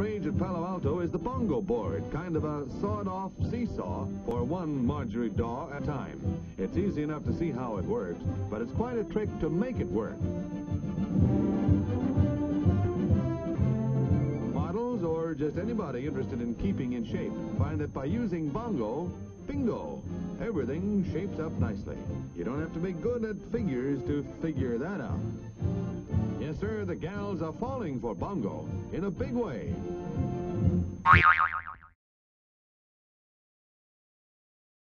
Range at Palo Alto is the bongo board, kind of a sawed-off seesaw for one Marjorie Daw at a time. It's easy enough to see how it works, but it's quite a trick to make it work. Models or just anybody interested in keeping in shape find that by using bongo, bingo, everything shapes up nicely. You don't have to be good at figures to figure that out. The gals are falling for bongo in a big way.